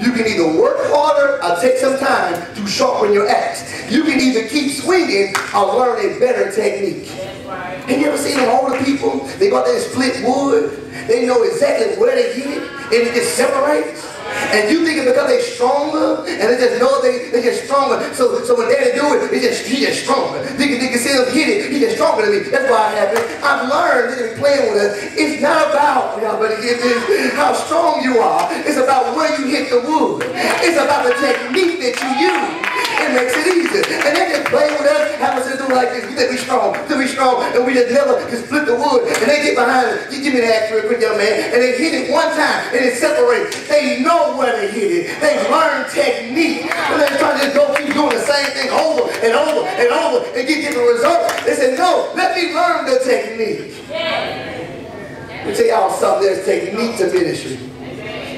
You can either work harder or take some time to sharpen your axe. You can either keep swinging or learn a better technique. Have you ever seen them older people? They go out there and split wood. They know exactly where they hit it, and it just separates. And you think it's because they're stronger, and they just know they, they're just stronger. So, so when daddy do it, he just, he just stronger. They can, they can see him hit it, he just stronger than me. That's why I happen. I've learned in playing with us, it's not about, y'all better get this, how strong you are. It's about the wood. It's about the technique that you use. It makes it easier. And they just play with us, have us to do like this. We think we strong, think we strong, and we just never just flip the wood. And they get behind us. You give me the axe real quick, young man. And they hit it one time, and it separates. They know where they hit it. They learn technique. And they're trying to just go keep doing the same thing over and over and over and get different results. They said, no, let me learn the technique. Let me tell y'all something. There's technique to ministry.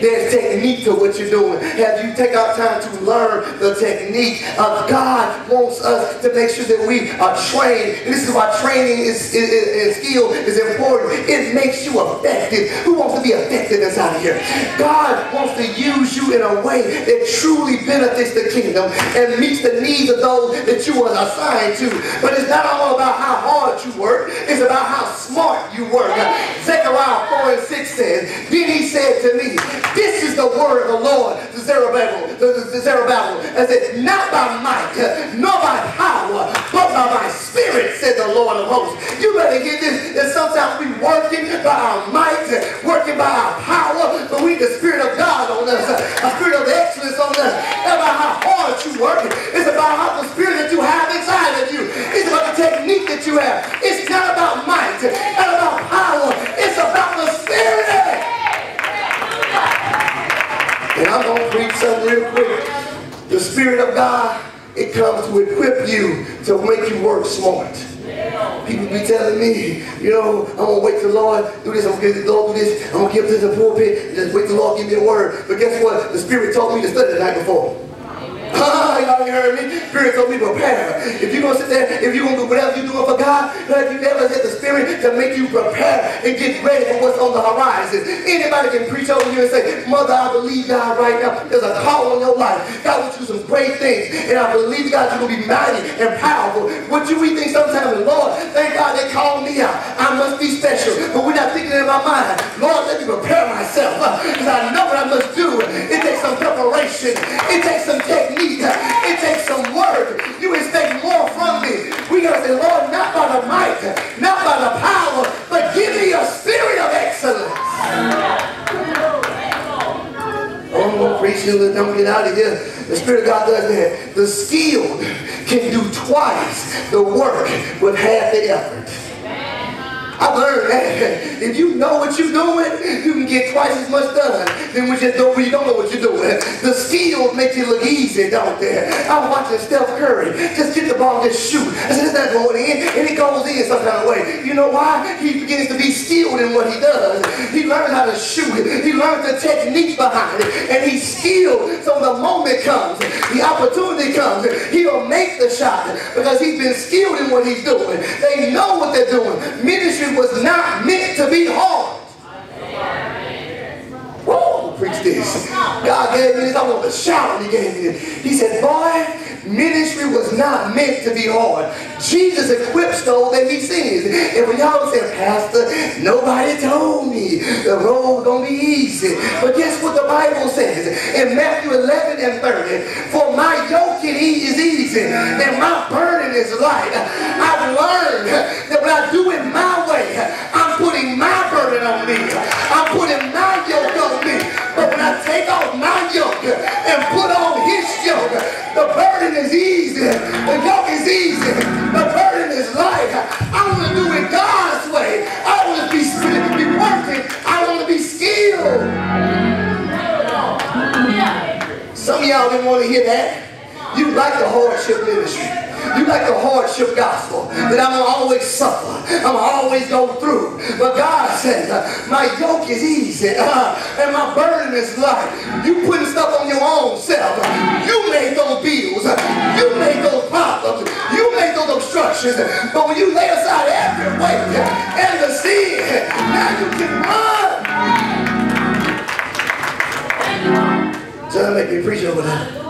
There's technique to what you're doing. Have you take our time to learn the technique? Uh, God wants us to make sure that we are trained. And this is why training is, is, is, and skill is important. It makes you effective. Who wants to be effective inside of here? God wants to use you in a way that truly benefits the kingdom and meets the needs of those that you are assigned to. But it's not all about how hard you work. It's about how smart you work. Zechariah 4 and 6 says, Then he said to me, this is the word of the Lord to Zerubbabel, to, Zerubbabel. I said, not by might, nor by power, but by my spirit, said the Lord of hosts. You better get this, that sometimes we working by our might, working by our power, but we the spirit of God on us, a spirit of excellence on us. It's about how hard you work. It's about how the spirit that you have inside of you. It's about the technique that you have. It's not about might, It's not about power. I'm going to preach something real quick. The Spirit of God, it comes to equip you to make you work smart. People be telling me, you know, I'm going to wait till the Lord do this, I'm going to give the Lord do this, I'm going to give this a pulpit, and just wait till the Lord give me a word. But guess what? The Spirit told me to study the night before. Ah, y'all heard me? Spirit told me prepare. If you're going to sit there, if you're going to do whatever you're doing for God, have you ever had the Spirit to make you prepare and get ready for what's on the horizon? Anybody can preach over you and say, Mother, I believe God right now. There's a call on your life. God will do some great things. And I believe God you're going to be mighty and powerful. What you we think sometimes, Lord, thank God they called me out. I must be special. But we're not thinking in my mind, Lord, let me prepare myself. Because I know what I must do. It takes some preparation. It takes some technique. It takes some work. You expect more from me. We gotta say, Lord, not by the might, not by the power, but give me a spirit of excellence. Oh, I'm gonna preach till don't get out of here. The Spirit of God does that. The skilled can do twice the work with half the effort. I learned that. If you know what you're doing, you can get twice as much done than when you don't, you don't know what you're doing. The skills make you look easy, don't they? I was watching Steph Curry. Just get the ball and just shoot. I said, it's not going in. And it goes in some kind of way. You know why? He begins to be skilled in what he does. He learns how to shoot. He learns the technique behind it. And he's skilled. So the moment comes, the opportunity comes, he'll make the shot because he's been skilled in what he's doing. They know what they're doing. Ministry was not meant to be hard. Whoa, preach this. God gave me this. I want to shout when he gave me this. He said, boy, ministry was not meant to be hard. Jesus equips those that he sends. And when y'all say, Pastor, nobody told me the road to be easy. But guess what the Bible says in Matthew 11 and 30? For my yoke is easy and my burden is light. I've learned that when I do it my way, I'm putting my burden on me. I'm putting my yoke on me. But when I take off my yoke and put on his yoke, the burden is easy. The yoke is easy. The burden is light. I want to do it God's way. I want to be, be working. I want to be skilled. Some of y'all didn't want to hear that. You like the hardship ministry. You like the hardship gospel that I'm going to always suffer. I'm always go through. But God says, uh, my yoke is easy uh, and my burden is light. You putting stuff on your own self. You made those bills. You made those problems. You made those obstructions. But when you lay aside every weight and the sin, now you can run. Trying to make me preach over that.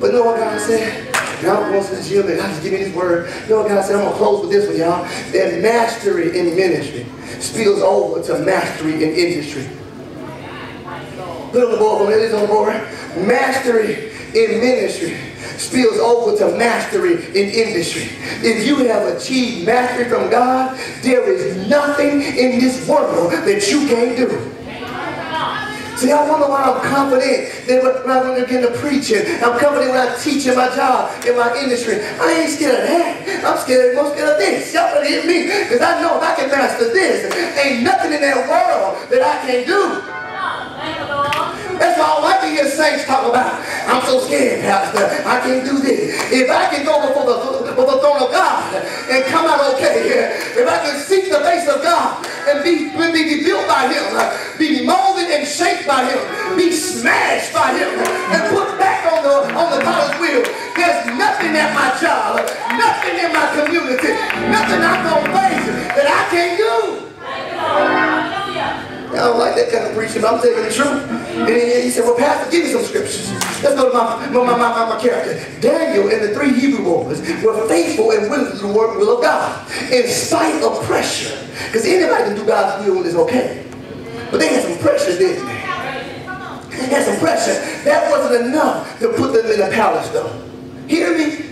But know what God said? God wants to the gym and God just give me this word. You know God said? I'm gonna close with this one, y'all. That mastery in ministry spills over to mastery in industry. Put on the board for me, on the board. Mastery in ministry spills over to mastery in industry. If you have achieved mastery from God, there is nothing in this world that you can't do. See, I wonder why I'm confident that when I'm going to get to preaching, I'm confident when I teach in my job, in my industry. I ain't scared of that. I'm scared, most scared of this. Y'all better hear me. Because I know if I can master this, ain't nothing in that world that I can't do. That's why I to hear saints talk about. I'm so scared, Pastor. I can't do this. If I can go before the, before the throne of God and come out okay, if I can seek the face of God and be, be, built by Him, be molded and shaped by Him, be smashed by Him, and put back on the on the potter's wheel. There's nothing at my job, nothing in my community, nothing I'm gonna but I'm telling the truth. And he said, well, Pastor, give me some scriptures. Let's go to my, my, my, my, my character. Daniel and the three Hebrew boys were faithful and willing to the work will of God in spite of pressure. Because anybody can do God's will it's okay. But they had some pressure, didn't they? They had some pressure. That wasn't enough to put them in the palace, though. Hear me?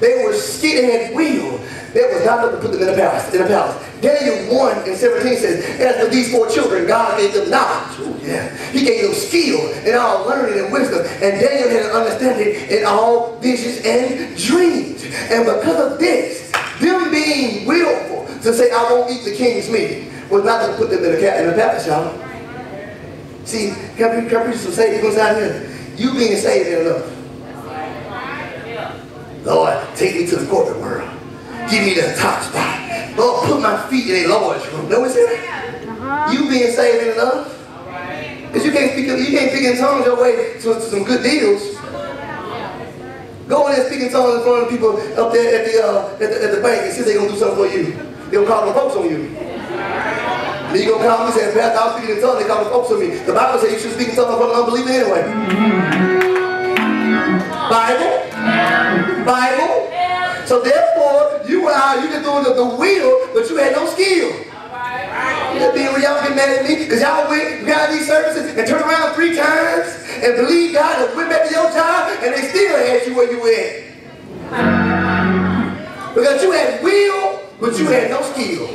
They were had will. That was not enough to put them in the palace. In the palace. Daniel 1 and 17 says, As for these four children, God gave them knowledge. Ooh, yeah. He gave them skill and all learning and wisdom. And Daniel had an understanding in all visions and dreams. And because of this, them being willful to say, I won't eat the king's meat, was not going to put them in the, in the palace, y'all. See, can I, preach some saved out here? You being saved ain't enough. Lord, take me to the corporate world. Give me the top spot. Lord, put my feet in a Lord's room. Know what I'm saying? Uh-huh. You being saved ain't enough. Because you can't speak you can't speak in tongues your way to, to some good deals. Go in there and speak in tongues in front of people up there at the uh, at the, at the bank and see if they're gonna do something for you. They'll call the folks on you. And you gonna call me and say, Pastor, I was speaking in tongues, they call the folks on me. The Bible says you should speak in tongues from an unbeliever anyway. Bible? Bible? So therefore, out, you can do the, the wheel, but you had no skill. Right. Being when y'all get mad at me because y'all went got these services and turned around three times and believe God and went back to your job and they still had you where you went. Because you had will, but you had no skill.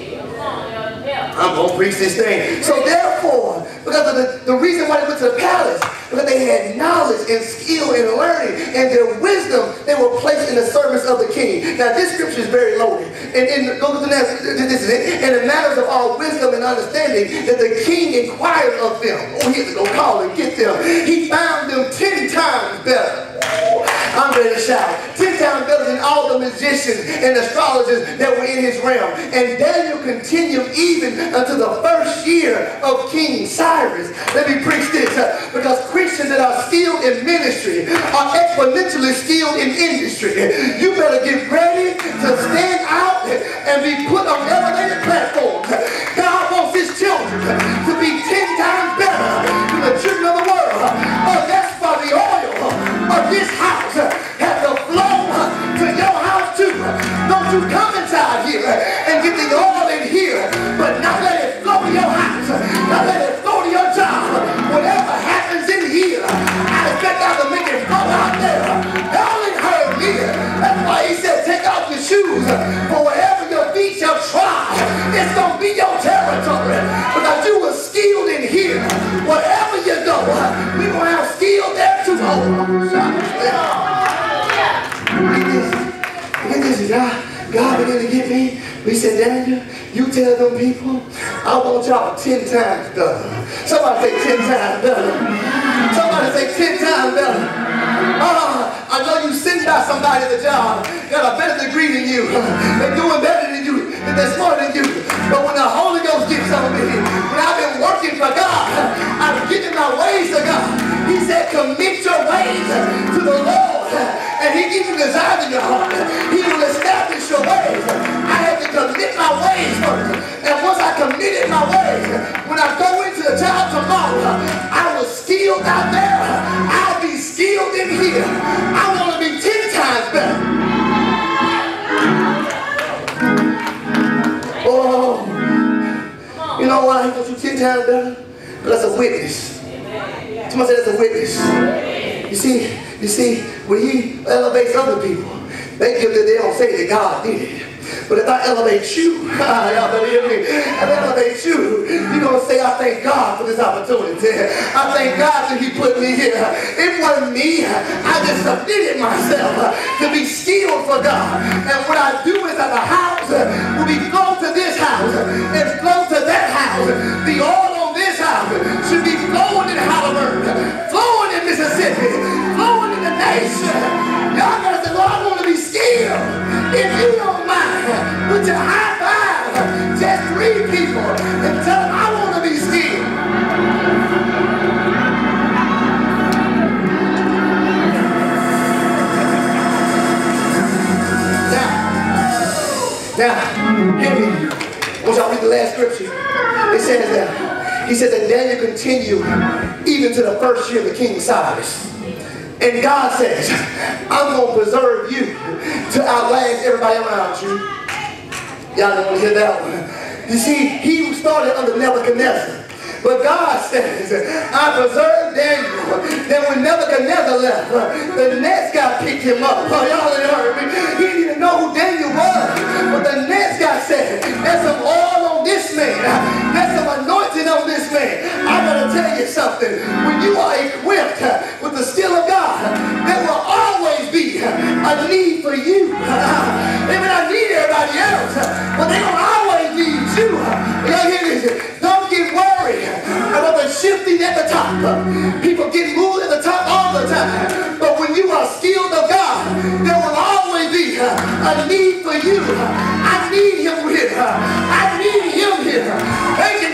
I'm going to preach this thing. So therefore, because of the, the reason why they went to the palace, because they had knowledge and skill and learning and their wisdom, they were placed in the service of the king. Now this scripture is very loaded. And, and go to the next, this is it. And matters of all wisdom and understanding that the king inquired of them. Oh, he had to go call and get them. He found them ten times better. I'm ready to shout. Ten times better than all the magicians and astrologers that were in his realm. And Daniel continued even until the first year of King Cyrus. Let me preach this. Uh, because That are skilled in ministry are exponentially skilled in industry. You better get ready to stand out and be put on elevated platforms. People, I want y'all ten times better. Somebody say ten times better. Somebody say ten times better. Uh, I know you sitting by somebody at the job, got a better degree than you. They're doing better than you. They're smarter than you. But when the Holy Ghost gets on me, when I've been working for God, I'm giving my ways to God. He said, commit your ways to the Lord and he gives you desires in your heart. He will establish your ways. I to commit my ways first. And once I committed my ways, when I go into the job tomorrow, I was skilled out there. I'll be skilled in here. I want to be 10 times better. Oh, you know why he wants you 10 times better? Because that's a witness. Somebody said that's a witness. You see, you see, when he elevates other people, they give that they don't say that God did it. But if I elevate you, y'all hear me. If I elevate you, you're going to say, I thank God for this opportunity. I thank God that he put me here. It wasn't me. I just submitted myself to be skilled for God. And what I do is at the house, will be flow to this house and flow to that house. The oil on this house should be flowing in Halliburton, flowing in Mississippi, flowing in the nation. Y'all gotta say, Lord, I want to be skilled. If you don't put high five. Just three people and tell them I want to be skilled. Now, now, hear me. I want y'all read the last scripture. It says that. He says that Daniel continued even to the first year of the king Cyrus. And God says, I'm going to preserve you to outlast everybody around you. Y'all don't hear that one. You see, he started under Nebuchadnezzar. But God says, I preserved Daniel. Then when Nebuchadnezzar left, the next guy picked him up. Oh, y'all People get moved at the top all the time. But when you are skilled of God, there will always be a need for you. I need him here. I need him here. They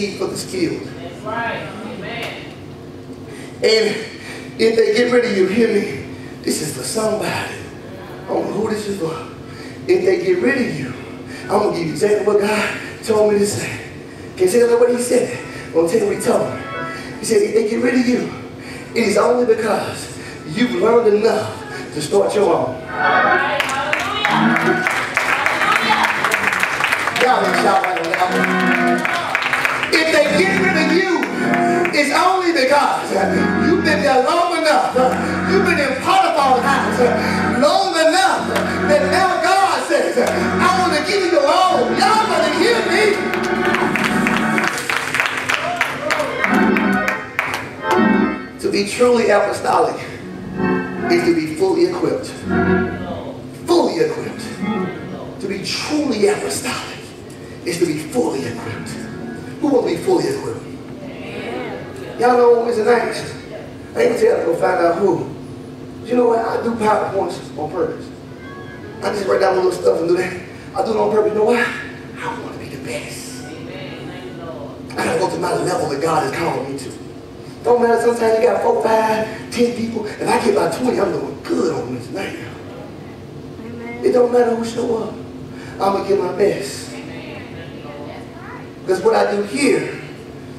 need for the skilled. That's right. Amen. And if they get rid of you, hear me, this is for somebody. I don't know who this is for. If they get rid of you, I'm going to give you exactly what God told me to say. Can you say what he said? I'm going to tell you what he told me. He said, if they get rid of you, it is only because you've learned enough to start your own. All right. Hallelujah. Hallelujah. Y'all they get rid of you, it's only because you've been there long enough. You've been in Potiphar's house long enough that now God says, I want to give you your own. Y'all better hear me. To be truly apostolic is to be fully equipped. Fully equipped. To be truly apostolic is to be fully equipped. Who will be fully equipped? Y'all know Wednesday nights. I ain't tell to go find out who. But you know what? I do PowerPoints on purpose. I just write down little stuff and do that. I do it on purpose. You know why? I want to be the best. Amen. Thank you, Lord. I gotta go to my level that God has called me to. Don't matter, sometimes you got four, five, ten people. If I get about 20, I'm doing good on Wednesday night. It don't matter who show up. I'm gonna give my best. Because what I do here,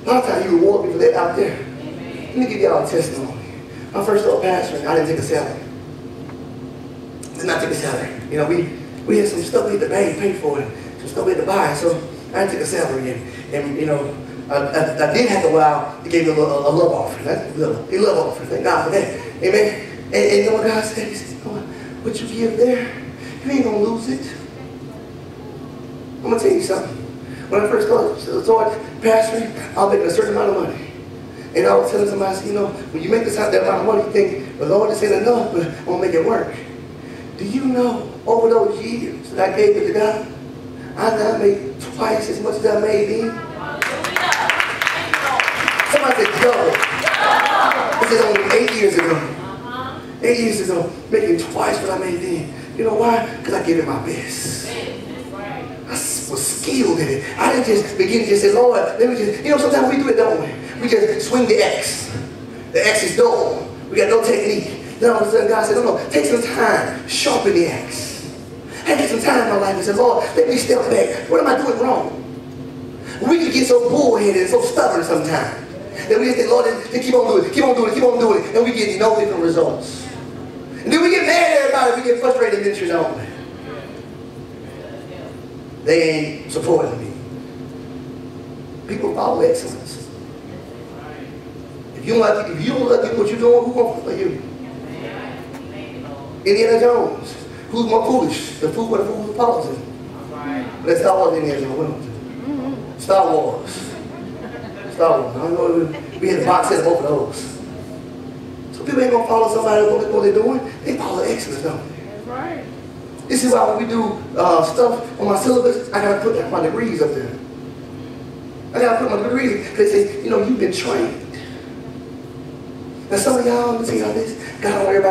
a lot of times you reward me for that out there. Let me give y'all a testimony. My first started pastor, I didn't take a salary. Did not take a salary. You know, we, we had some stuff we had to pay, pay for it, some stuff we had to buy, so I didn't take a salary. And, and you know, I, I, I did have to out, he gave me a, a, a love offering. That's a love, a love offering. Thank God for that. Amen. And, and you know what God said? He said, you know what, what you give there, you ain't gonna lose it. I'm gonna tell you something. When I first started, started pastoring, I was making a certain amount of money. And I was telling somebody, I said, you know, when you make this out that amount of money, you think, the Lord, this ain't enough, but I'm gonna make it work. Do you know, over those years that I gave it to God, I now made twice as much as I made then? Somebody said, double. This is only eight years ago. Eight years ago, making twice what I made then. You know why? Because I gave it my best. I was skilled in it. I didn't just begin to just say, Lord, let me just, you know, sometimes we do it, don't we? we just swing the X. The X is dull. We got no technique. Then all of a sudden God said, no, no, take some time, sharpen the X. I had some time in my life and said, Lord, let me step back. What am I doing wrong? We can get so bullheaded and so stubborn sometimes that we just think, Lord, then keep on doing it, keep on doing it, keep on doing it, and we get no different results. And then we get mad at everybody, we get frustrated in ministries only. They ain't supporting me. People follow excellence. If you don't like if you don't like what you're doing, who gonna follow you? Indiana Jones. Who's more foolish? The fool or the fool who follows him? Let's Star Wars Indiana Jones. Star Wars. Star Wars. I don't know. We had a box set of both of those. So people ain't gonna follow somebody what what they're doing. They follow excellence, don't they? That's right. This is why when we do uh, stuff on my syllabus, I gotta put that my degrees up there. I gotta put my degrees because they say, you know, you've been trained. Now some of y'all, let me tell y'all this, God want everybody